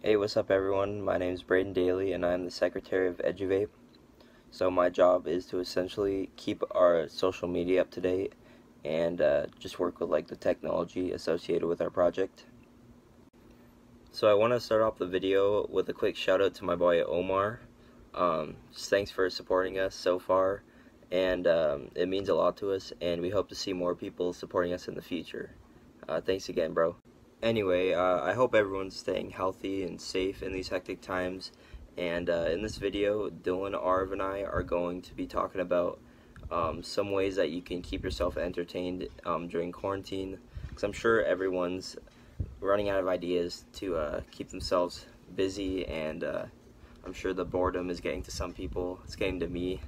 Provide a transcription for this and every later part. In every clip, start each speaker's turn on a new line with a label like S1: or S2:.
S1: Hey, what's up, everyone? My name is Braden Daly, and I'm the secretary of Eduvape. So, my job is to essentially keep our social media up to date and uh, just work with like the technology associated with our project. So, I want to start off the video with a quick shout out to my boy Omar. Um, just thanks for supporting us so far, and um, it means a lot to us, and we hope to see more people supporting us in the future. Uh, thanks again, bro anyway, uh, I hope everyone's staying healthy and safe in these hectic times. And uh, in this video, Dylan, Arv, and I are going to be talking about um, some ways that you can keep yourself entertained um, during quarantine. Because I'm sure everyone's running out of ideas to uh, keep themselves busy, and uh, I'm sure the boredom is getting to some people. It's getting to me.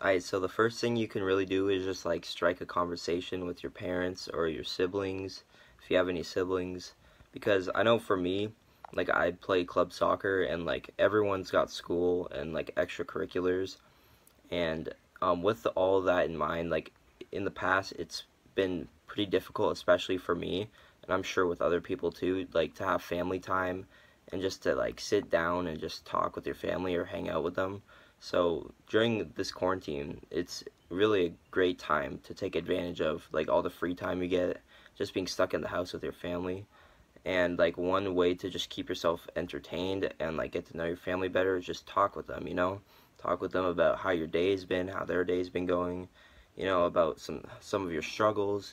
S1: Alright, so the first thing you can really do is just like strike a conversation with your parents or your siblings if you have any siblings because I know for me like I play club soccer and like everyone's got school and like extracurriculars. And um, with all that in mind like in the past it's been pretty difficult especially for me and I'm sure with other people too like to have family time and just to like sit down and just talk with your family or hang out with them. So during this quarantine it's really a great time to take advantage of like all the free time you get just being stuck in the house with your family. And like one way to just keep yourself entertained and like get to know your family better is just talk with them you know? Talk with them about how your day's been how their day's been going you know about some some of your struggles.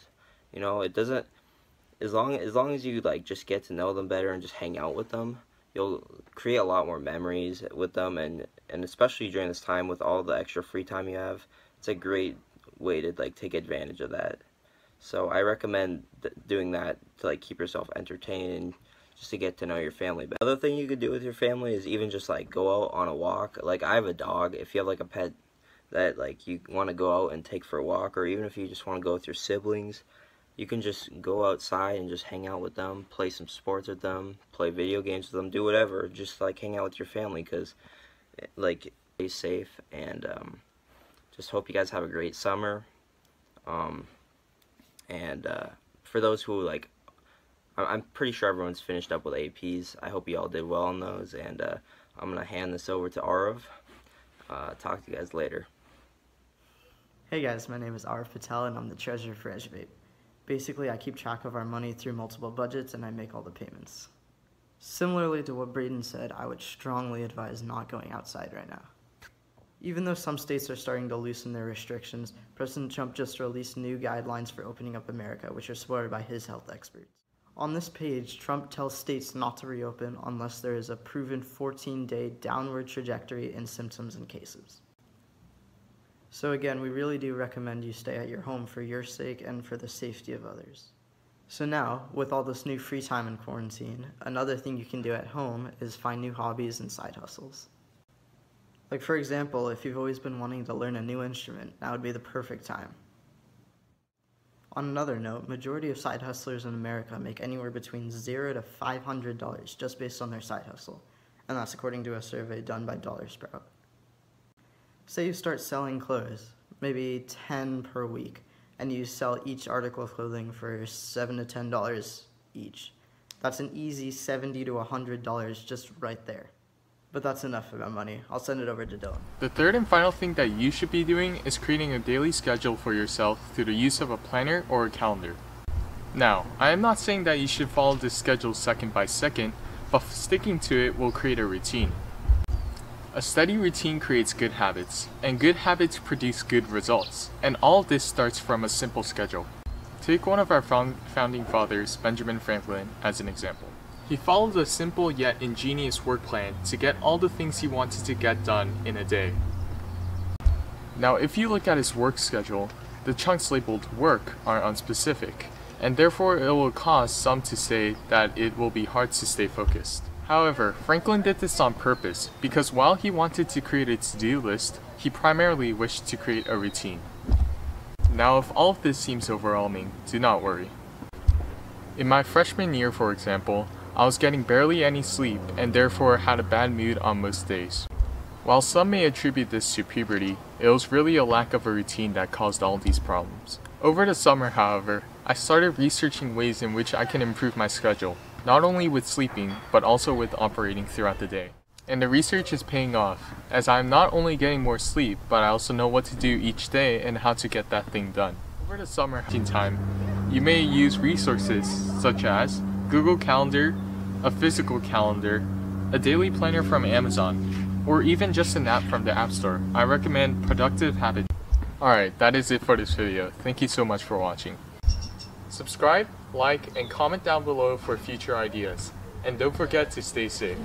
S1: You know it doesn't as long as long as you like just get to know them better and just hang out with them you'll create a lot more memories with them. And and especially during this time with all the extra free time you have it's a great way to like take advantage of that so I recommend th doing that to like keep yourself entertained just to get to know your family. But other thing you could do with your family is even just like go out on a walk. Like I have a dog. If you have like a pet that like you want to go out and take for a walk or even if you just want to go with your siblings, you can just go outside and just hang out with them, play some sports with them, play video games with them, do whatever. Just like hang out with your family because like stay safe and um, just hope you guys have a great summer. Um, and uh, for those who like, I'm pretty sure everyone's finished up with APs. I hope you all did well on those, and uh, I'm gonna hand this over to Arav. Uh, talk to you guys later.
S2: Hey guys, my name is Arav Patel, and I'm the treasurer for Eduvape. Basically, I keep track of our money through multiple budgets, and I make all the payments. Similarly to what Braden said, I would strongly advise not going outside right now. Even though some states are starting to loosen their restrictions, President Trump just released new guidelines for opening up America, which are supported by his health experts. On this page, Trump tells states not to reopen unless there is a proven 14 day downward trajectory in symptoms and cases. So, again, we really do recommend you stay at your home for your sake and for the safety of others. So, now, with all this new free time in quarantine, another thing you can do at home is find new hobbies and side hustles. Like for example, if you've always been wanting to learn a new instrument, now would be the perfect time. On another note, majority of side hustlers in America make anywhere between 0 to $500 just based on their side hustle, and that's according to a survey done by Dollar Sprout. Say you start selling clothes, maybe 10 per week, and you sell each article of clothing for 7 to $10 each. That's an easy 70 to a $100 just right there. But that's enough about money. I'll send it over to Dylan.
S3: The third and final thing that you should be doing is creating a daily schedule for yourself through the use of a planner or a calendar. Now, I am not saying that you should follow this schedule second by second, but sticking to it will create a routine. A steady routine creates good habits, and good habits produce good results, and all this starts from a simple schedule. Take one of our founding fathers, Benjamin Franklin, as an example. He followed a simple yet ingenious work plan to get all the things he wanted to get done in a day. Now if you look at his work schedule, the chunks labeled work are unspecific, and therefore it will cause some to say that it will be hard to stay focused. However, Franklin did this on purpose because while he wanted to create a to-do list, he primarily wished to create a routine. Now if all of this seems overwhelming, do not worry. In my freshman year, for example, I was getting barely any sleep and therefore had a bad mood on most days. While some may attribute this to puberty, it was really a lack of a routine that caused all these problems. Over the summer, however, I started researching ways in which I can improve my schedule. not only with sleeping, but also with operating throughout the day. And the research is paying off, as I'm not only getting more sleep, but I also know what to do each day and how to get that thing done. Over the summer time, you may use resources such as Google Calendar, a physical calendar, a daily planner from Amazon, or even just an app from the App Store. I recommend Productive Habit. Alright, that is it for this video. Thank you so much for watching. Subscribe, like, and comment down below for future ideas. And don't forget to stay safe.